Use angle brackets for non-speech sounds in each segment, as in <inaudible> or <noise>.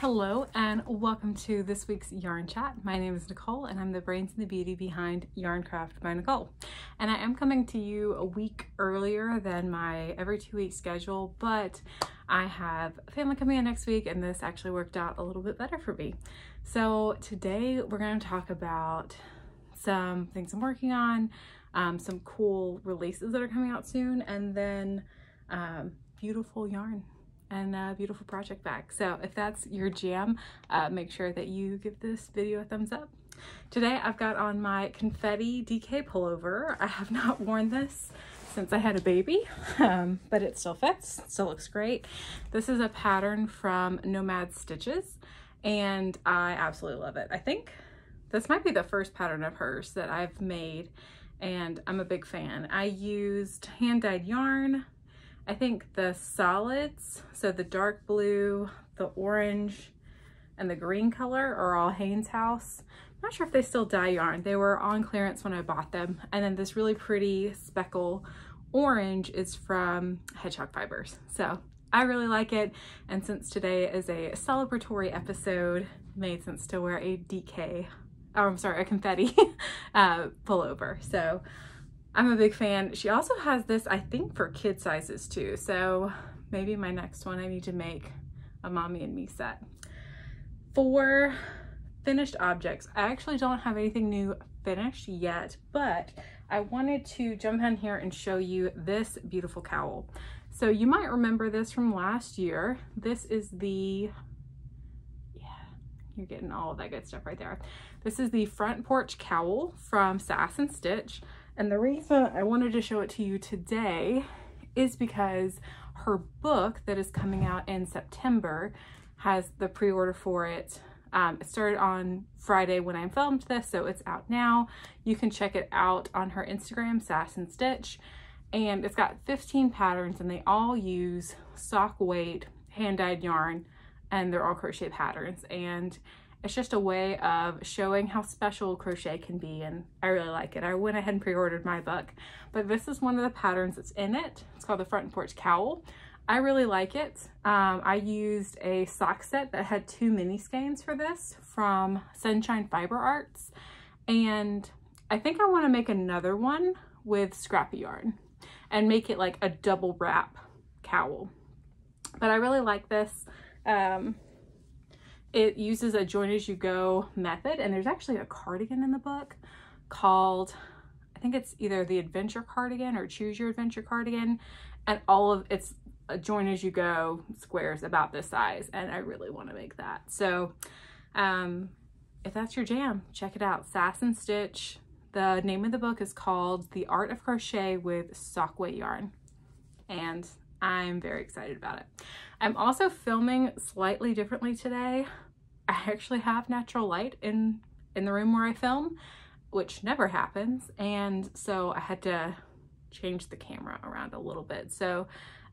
Hello and welcome to this week's Yarn Chat. My name is Nicole and I'm the brains and the beauty behind Yarncraft by Nicole. And I am coming to you a week earlier than my every two week schedule, but I have family coming in next week and this actually worked out a little bit better for me. So today we're going to talk about some things I'm working on, um, some cool releases that are coming out soon, and then um, beautiful yarn and a beautiful project bag. So if that's your jam, uh, make sure that you give this video a thumbs up. Today I've got on my confetti DK pullover. I have not worn this since I had a baby, um, but it still fits, still looks great. This is a pattern from Nomad Stitches and I absolutely love it. I think this might be the first pattern of hers that I've made and I'm a big fan. I used hand-dyed yarn, I think the solids, so the dark blue, the orange, and the green color are all Haynes House. I'm not sure if they still dye yarn. They were on clearance when I bought them. And then this really pretty speckle orange is from Hedgehog Fibres. So I really like it. And since today is a celebratory episode, made sense to wear a DK, oh, I'm sorry, a confetti <laughs> uh, pullover. So I'm a big fan. She also has this, I think, for kid sizes too. So maybe my next one, I need to make a mommy and me set. For finished objects, I actually don't have anything new finished yet, but I wanted to jump in here and show you this beautiful cowl. So you might remember this from last year. This is the, yeah, you're getting all that good stuff right there. This is the front porch cowl from Sass and Stitch. And the reason I wanted to show it to you today is because her book that is coming out in September has the pre-order for it. Um, it started on Friday when I filmed this, so it's out now. You can check it out on her Instagram, Sass and Stitch. And it's got 15 patterns and they all use sock weight hand-dyed yarn and they're all crochet patterns. And it's just a way of showing how special crochet can be and I really like it. I went ahead and pre-ordered my book, but this is one of the patterns that's in it. It's called the Front Porch Cowl. I really like it. Um, I used a sock set that had two mini skeins for this from Sunshine Fiber Arts and I think I want to make another one with scrappy yarn and make it like a double wrap cowl. But I really like this. Um, it uses a join as you go method and there's actually a cardigan in the book called I think it's either the adventure cardigan or choose your adventure cardigan and all of it's a join as you go squares about this size and I really want to make that so um if that's your jam check it out Sass and Stitch the name of the book is called The Art of Crochet with Sock Weight Yarn and I'm very excited about it. I'm also filming slightly differently today. I actually have natural light in, in the room where I film, which never happens. And so I had to change the camera around a little bit. So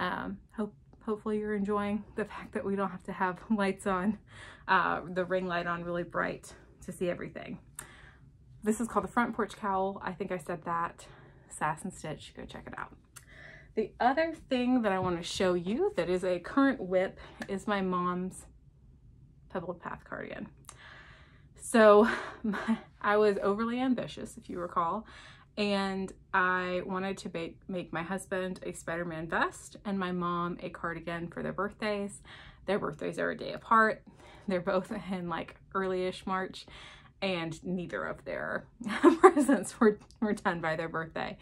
um, hope hopefully you're enjoying the <laughs> fact that we don't have to have <laughs> lights on, uh, the ring light on really bright to see everything. This is called the front porch cowl. I think I said that. Sass and Stitch, go check it out. The other thing that I want to show you that is a current WIP is my mom's Pebbled Path cardigan. So <laughs> my, I was overly ambitious, if you recall, and I wanted to make, make my husband a Spider-Man vest and my mom a cardigan for their birthdays. Their birthdays are a day apart. They're both <laughs> in like early-ish March and neither of their <laughs> presents were, were done by their birthday.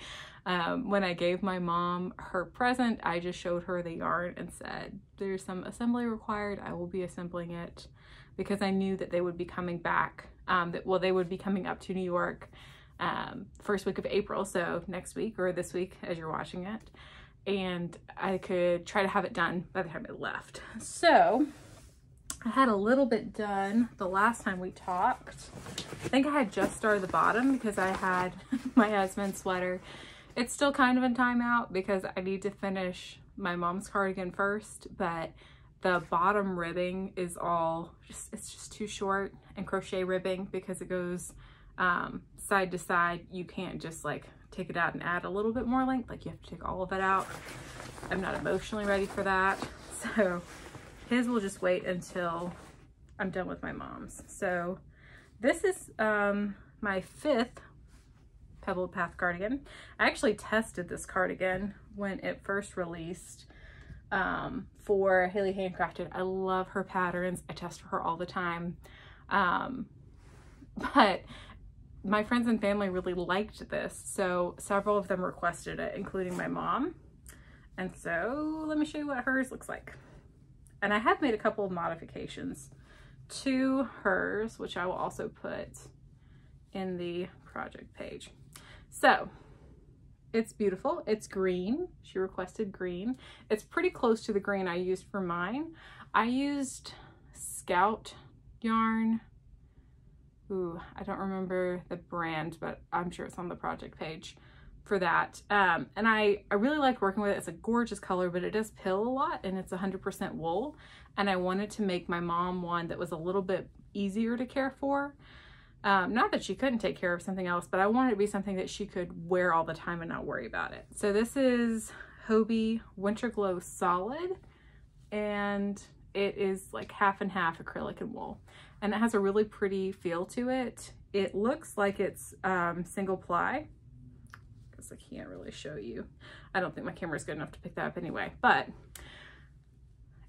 Um, when I gave my mom her present, I just showed her the yarn and said, there's some assembly required. I will be assembling it because I knew that they would be coming back, um, that well, they would be coming up to New York um, first week of April, so next week or this week as you're watching it. And I could try to have it done by the time it left. So I had a little bit done the last time we talked. I think I had just started the bottom because I had <laughs> my husband's sweater it's still kind of in timeout because I need to finish my mom's cardigan first, but the bottom ribbing is all just, it's just too short and crochet ribbing because it goes um, side to side. You can't just like take it out and add a little bit more length. Like you have to take all of it out. I'm not emotionally ready for that. <laughs> So his will just wait until I'm done with my mom's. So this is um, my fifth Pebbled Path cardigan. I actually tested this cardigan when it first released um, for Haley Handcrafted. I love her patterns. I test for her all the time. Um, <laughs> but my friends and family really liked this. So several of them requested it, including my mom. And so let me show you what hers looks like. And I have made a couple of modifications to hers, which I will also put in the project page. So it's beautiful. It's green. She requested green. It's pretty close to the green I used for mine. I used Scout yarn. Ooh, I don't remember the brand, but I'm sure it's on the project page for that. Um, and I, I really like working with it. It's a gorgeous color, but it does pill a lot and it's 100% wool. And I wanted to make my mom one that was a little bit easier to care for. Um, not that she couldn't take care of something else, but I wanted to be something that she could wear all the time and not worry about it. So this is Hobbii Winter Glow Solid and it is like half and half acrylic and wool. And it has a really pretty feel to it. It looks like it's um, single ply because I can't really show you. I don't think my camera is good enough to pick that up anyway, but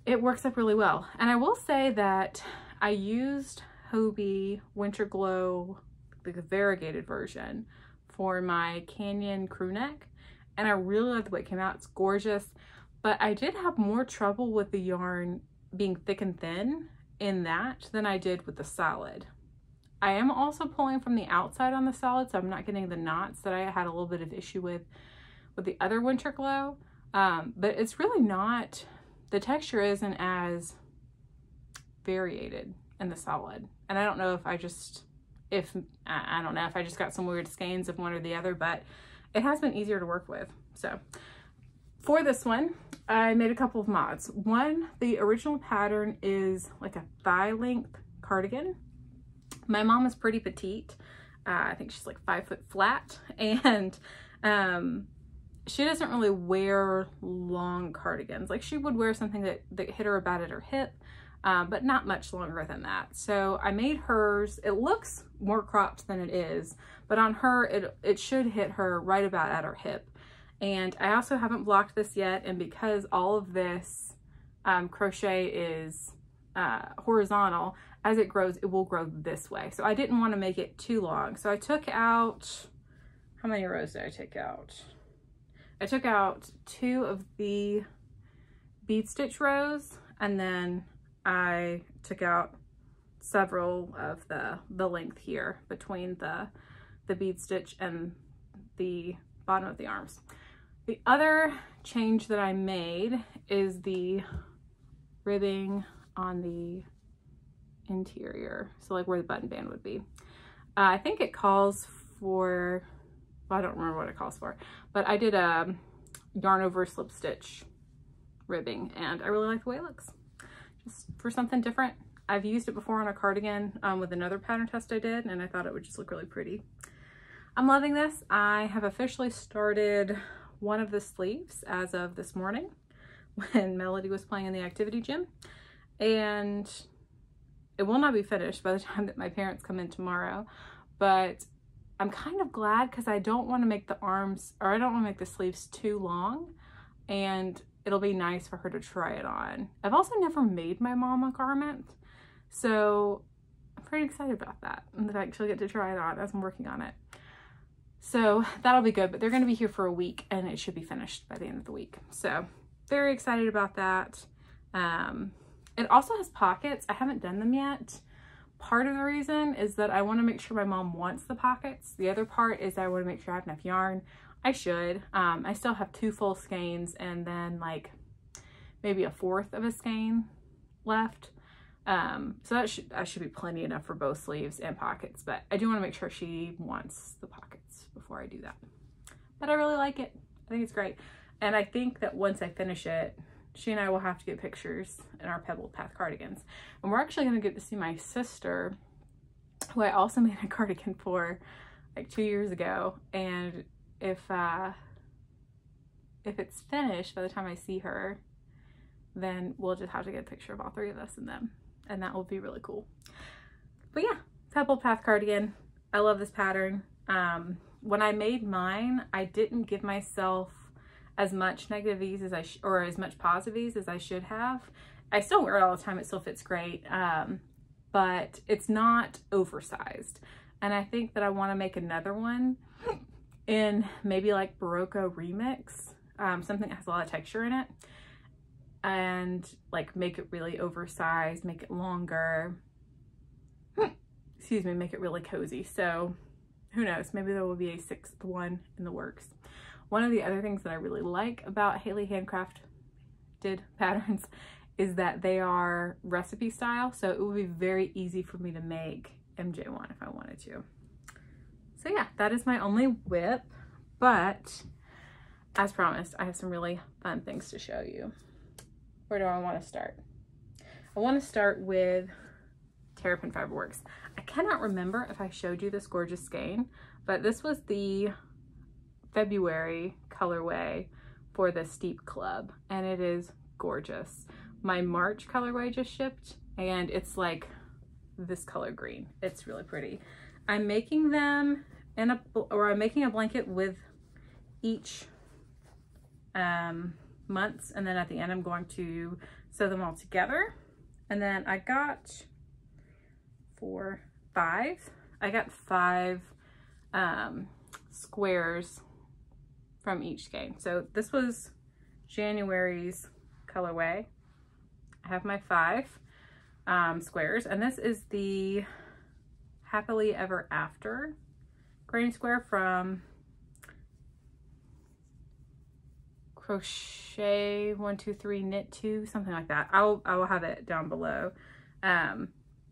it works up really well. And I will say that I used Hobbii Winter Glow, the variegated version, for my Canyon crew neck. And I really love the way it came out. It's gorgeous. But I did have more trouble with the yarn being thick and thin in that than I did with the solid. I am also pulling from the outside on the solid, so I'm not getting the knots that I had a little bit of issue with with the other Winter Glow. Um, but it's really not, the texture isn't as variated in the solid. And I don't know if I just, if, I don't know if I just got some weird skeins of one or the other, but it has been easier to work with. So for this one, I made a couple of mods. One, the original pattern is like a thigh length cardigan. My mom is pretty petite. Uh, I think she's like five foot flat <laughs> and um, she doesn't really wear long cardigans. Like she would wear something that, that hit her about at her hip, um, but not much longer than that. So I made hers, it looks more cropped than it is, but on her, it, it should hit her right about at her hip. And I also haven't blocked this yet. And because all of this um, crochet is uh, horizontal, as it grows, it will grow this way. So I didn't want to make it too long. So I took out, how many rows did I take out? I took out two of the bead stitch rows and then I took out several of the, the length here between the, the bead stitch and the bottom of the arms. The other change that I made is the ribbing on the interior. So like where the button band would be. Uh, I think it calls for, well, I don't remember what it calls for, but I did a yarn over slip stitch ribbing and I really like the way it looks. For something different. I've used it before on a cardigan um, with another pattern test I did and I thought it would just look really pretty. I'm loving this. I have officially started one of the sleeves as of this morning <laughs> when Melody was playing in the activity gym. And it will not be finished by the <laughs> time that my parents come in tomorrow, but I'm kind of glad because I don't want to make the arms, or I don't want to make the sleeves too long, and it'll be nice for her to try it on. I've also never made my mom a garment, so I'm pretty excited about that, and the fact she'll get to try it on as I'm working on it. So that'll be good, but they're going to be here for a week and it should be finished by the end of the week. So very excited about that. Um, it also has pockets. I haven't done them yet. Part of the reason is that I want to make sure my mom wants the pockets. The other part is I want to make sure I have enough yarn. I should. Um, I still have two full skeins and then like maybe a fourth of a skein left. Um, so that should, that should be plenty enough for both sleeves and pockets, but I do want to make sure she wants the pockets before I do that. But I really like it. I think it's great. And I think that once I finish it, she and I will have to get pictures in our Pebbled Path cardigans. And we're actually going to get to see my sister, who I also <laughs> made a cardigan for like two years ago. And if, uh, if it's finished by the time I see her, then we'll just have to get a picture of all three of us in them and that will be really cool. But yeah, Pebbled Path cardigan. I love this pattern. Um, when I made mine, I didn't give myself as much negative ease as I, or as much positive ease as I should have. I still wear it all the time. It still fits great. Um, but it's not oversized. And I think that I want to make another one in maybe like Barocco Remix, um, something that has a lot of texture in it and like make it really oversized, make it longer, excuse me, make it really cozy. So who knows, maybe there will be a sixth one in the works. One of the other things that I really like about Haley Handcraft did <laughs> patterns is that they are recipe style. So it would be very easy for me to make MJ1 if I wanted to. So yeah, that is my only WIP, but as promised, I have some really fun things to show you. Where do I want to start? I want to start with Terrapin Fiberworks. I cannot remember if I showed you this gorgeous skein, but this was the February colorway for the Steep Club, and it is gorgeous. My March colorway just shipped, and it's like this color green. It's really pretty. I'm making them in a, or I'm making a blanket with each um, months and then at the end I'm going to sew them all together. And then I got four, five. I got five um, squares from each skein. So this was January's colorway. I have my five um, squares and this is the Happily Ever After granny square from crochet one two three knit two something like that. I'll i will have it down below. Um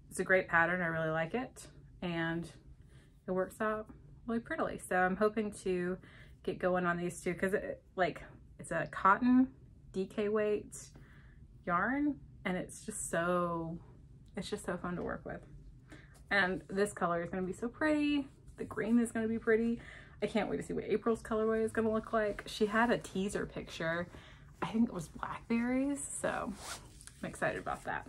it's a great pattern. I really like it. And it works out really prettily. So i'm hoping to get going on these two because it like it's a cotton dk weight yarn and it's just so it's just so fun to work with. And this color is going to be so pretty the green is going to be pretty I can't wait to see what April's colorway is going to look like. She had a teaser picture. I think it was blackberries. So I'm excited about that.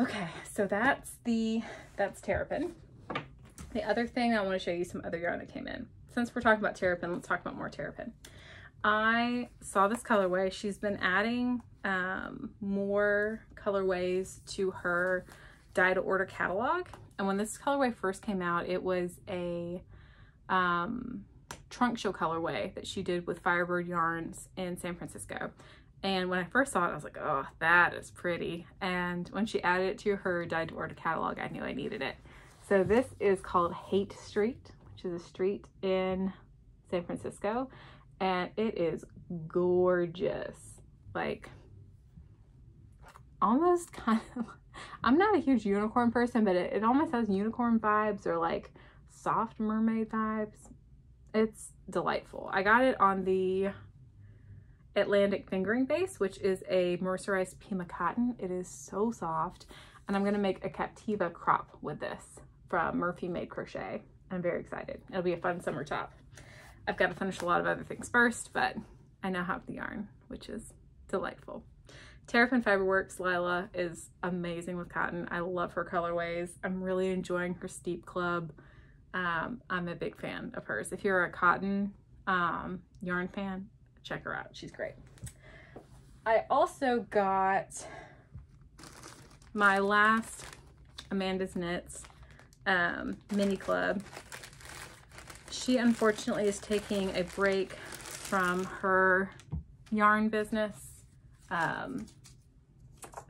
Okay, so that's the, that's Terrapin. The other thing I want to show you some other yarn that came in. Since we're talking about Terrapin, let's talk about more Terrapin. I saw this colorway. She's been adding um, more colorways to her dye to order catalog. And when this colorway first came out, it was a um, trunk show colorway that she did with Firebird Yarns in San Francisco. And when I first saw it, I was like, oh, that is pretty. And when she added it to her Dyed to Order catalog, I knew I needed it. So this is called Haight Street, which is a street in San Francisco. And it is gorgeous. Like, almost kind of, <laughs> I'm not a huge unicorn person, but it, it almost has unicorn vibes or like soft mermaid vibes. It's delightful. I got it on the Atlantic fingering base, which is a mercerized Pima cotton. It is so soft. And I'm going to make a Captiva crop with this from Murphy Made Crochet. I'm very excited. It'll be a fun summer top. I've got to finish a lot of other things first, but I now have the yarn, which is delightful. Terrapin Fiberworks Lila is amazing with cotton. I love her colorways. I'm really enjoying her Steep Club um, I'm a big fan of hers. If you're a cotton um, yarn fan, check her out. She's great. I also got my last Amanda's Knits um, mini club. She unfortunately is taking a break from her yarn business. Um,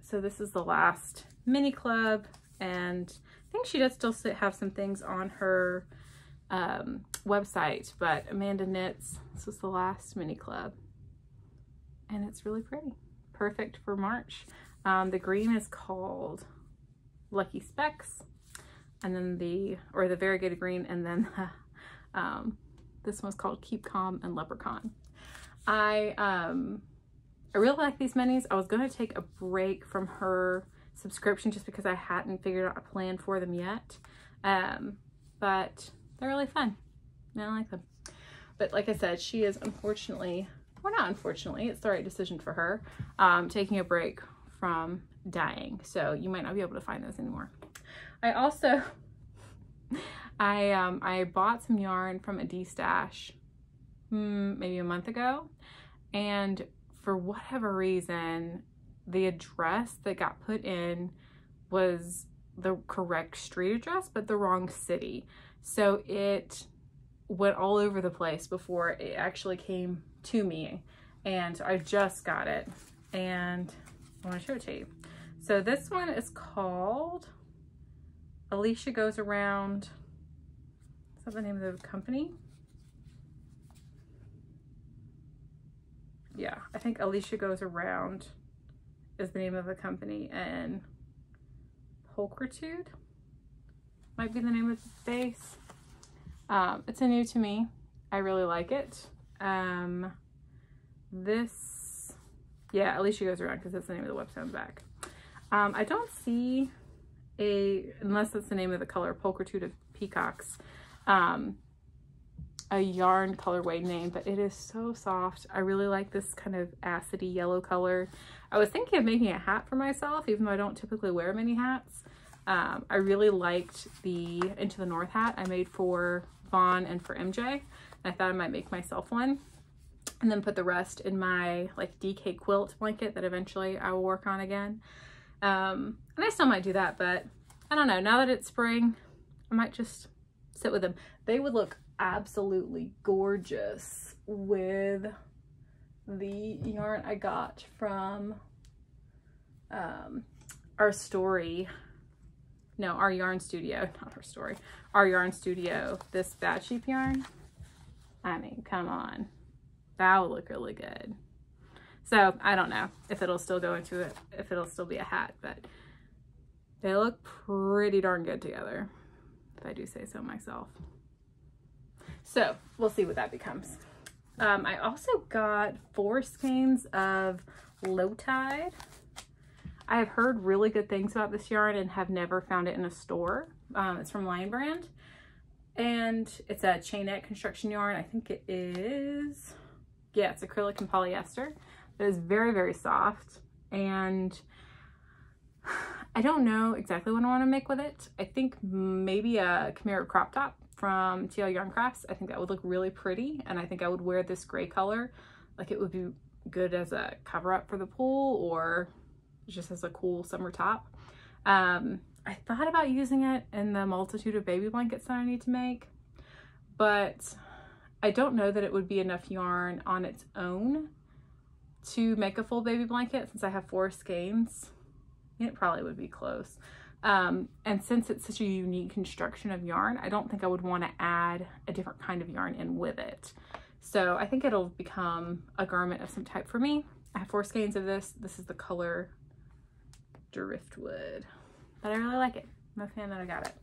so this is the last mini club and I think she does still have some things on her um, website, but Amanda Knits, this was the last mini club. And it's really pretty. Perfect for March. Um, the green is called Lucky Specks. And then the, or the variegated green, and then <laughs> um, this one's called Keep Calm and Leprechaun. I, um, I really like these minis. I was going to take a break from her subscription just because I hadn't figured out a plan for them yet. Um, but they're really fun. I like them. But like I said, she is unfortunately, or not unfortunately, it's the right decision for her, um, taking a break from dying. So you might not be able to find those anymore. I also, <laughs> I, um, I bought some yarn from a destash hmm, maybe a month ago. And for whatever reason, the address that got put in was the correct street address, but the wrong city. So it went all over the place before it actually came to me. And I just got it and I want to show it to you. So this one is called Alisha Goes Around. Is that the name of the company? Yeah, I think Alisha Goes Around is the name of the company and Pulchritude might be the name of the base. Um, it's a new to me. I really like it. Um, this, yeah, Alisha Goes Around because that's the name of the website on the back. Um, I don't see a, unless that's the name of the color, Pulchritude of Peacocks, um, a yarn colorway name, but it is so soft. I really like this kind of acidy yellow color. I was thinking of making a hat for myself, even though I don't typically wear many hats. Um, I really liked the Into the North hat I made for Vaughn and for MJ. I thought I might make myself one and then put the rest in my like DK quilt blanket that eventually I will work on again. Um, and I still might do that, but I don't know. Now that it's spring, I might just sit with them. They would look absolutely gorgeous with the yarn I got from um, our story no, our yarn studio, not our story, our yarn studio, this bad sheep yarn. I mean, come on. That will look really good. So I don't know if it'll still go into it, if it'll still be a hat, but they look pretty darn good together, if I do say so myself. So we'll see what that becomes. Um, I also got four skeins of Low Tide. I have heard really good things about this yarn and have never found it in a store. Um, it's from Lion Brand and it's a chainette construction yarn. I think it is, yeah, it's acrylic and polyester. It is very, very soft and <sighs> I don't know exactly what I want to make with it. I think maybe a Chimera crop top from TL Yarn Crafts. I think that would look really pretty and I think I would wear this gray color. Like it would be good as a cover up for the pool or just as a cool summer top. Um, I thought about using it in the multitude of baby blankets that I need to make, but I don't know that it would be enough yarn on its own to make a full baby blanket since I have four skeins. It probably would be close. Um, and since it's such a unique construction of yarn, I don't think I would want to add a different kind of yarn in with it. So I think it'll become a garment of some type for me. I have four skeins of this. This is the color driftwood. But I really like it. I'm a fan that I got it.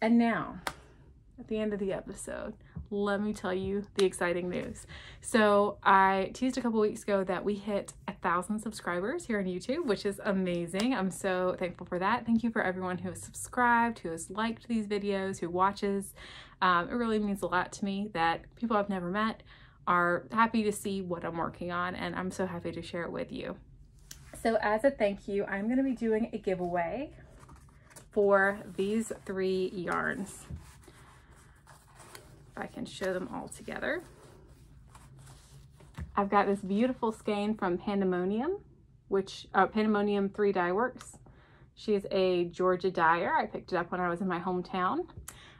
And now, at the end of the episode, let me tell you the exciting news. So I teased a couple weeks ago that we hit a thousand subscribers here on YouTube, which is amazing. I'm so thankful for that. Thank you for everyone who has subscribed, who has liked these videos, who watches. Um, it really means a lot to me that people I've never met are happy to see what I'm working on and I'm so happy to share it with you. So as a thank you, I'm going to be doing a giveaway for these three yarns. If I can show them all together. I've got this beautiful skein from Pandemonium, which uh, Pandemonium 3 Dye Works. She is a Georgia dyer. I picked it up when I was in my hometown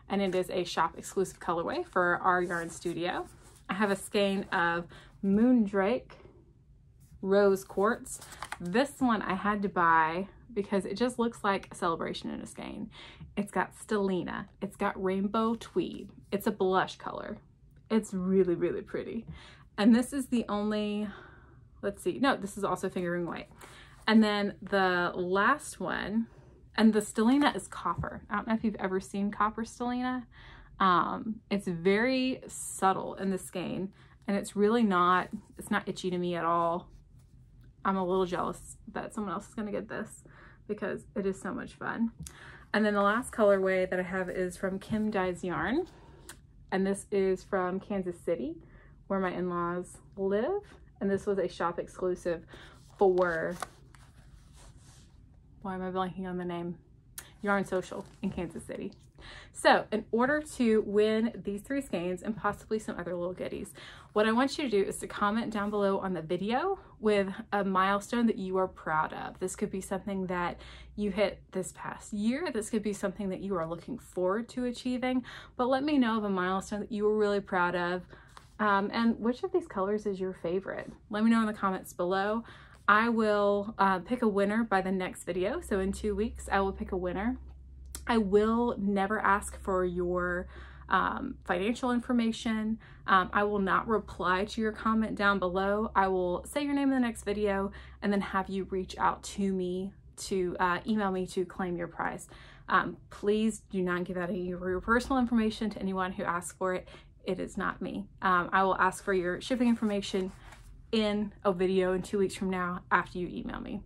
and it is a shop exclusive colorway for our yarn studio. I have a skein of Moondrake Rose Quartz. This one I had to buy because it just looks like a celebration in a skein. It's got stellina. It's got rainbow tweed. It's a blush color. It's really, really pretty. And this is the only, let's see, no, this is also fingering white. And then the last one, and the stellina is copper. I don't know if you've ever seen copper stellina. Um, it's very subtle in the skein and it's really not, it's not itchy to me at all. I'm a little jealous that someone else is going to get this because it is so much fun. And then the last colorway that I have is from Kim Dyes Yarn. And this is from Kansas City, where my in-laws live. And this was a shop exclusive for why am I blanking on the name? Yarn Social in Kansas City. So in order to win these three skeins and possibly some other little goodies, what I want you to do is to comment down below on the video with a milestone that you are proud of. This could be something that you hit this past year. This could be something that you are looking forward to achieving, but let me know of a milestone that you were really proud of. Um, and which of these colors is your favorite? Let me know in the comments below. I will uh, pick a winner by the next video. So in two weeks, I will pick a winner I will never ask for your um, financial information. Um, I will not reply to your comment down below. I will say your name in the next video and then have you reach out to me to uh, email me to claim your prize. Um, please do not give out any of your personal information to anyone who asks for it. It is not me. Um, I will ask for your shipping information in a video in two weeks from now after you email me.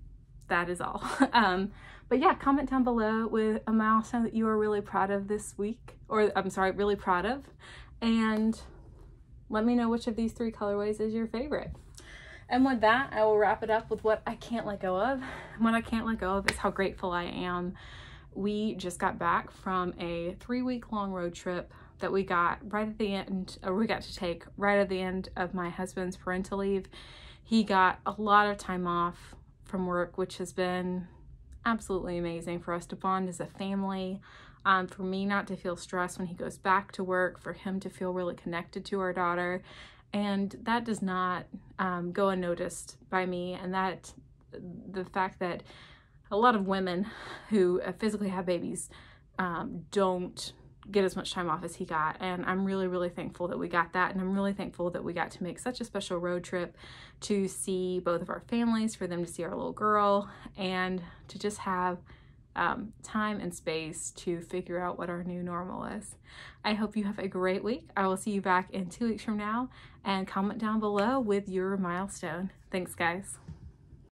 That is all. <laughs> Um, but yeah, comment down below with a milestone that you are really proud of this week, or I'm sorry, really proud of. And let me know which of these three colorways is your favorite. And with that, I will wrap it up with what I can't let go of. And what I can't let go of is how grateful I am. We just got back from a three week long road trip that we got right at the end, or we got to take right at the end of my husband's parental leave. He got a lot of time off from work, which has been absolutely amazing for us to bond as a family. Um, for me not to feel stressed when he goes back to work, for him to feel really connected to our daughter. And that does not um, go unnoticed by me. And that the fact that a lot of women who physically have babies um, don't get as much time off as he got. And I'm really, really thankful that we got that. And I'm really thankful that we got to make such a special road trip to see both of our families, for them to see our little girl, and to just have um, time and space to figure out what our new normal is. I hope you have a great week. I will see you back in two weeks from now and comment down below with your milestone. Thanks, guys.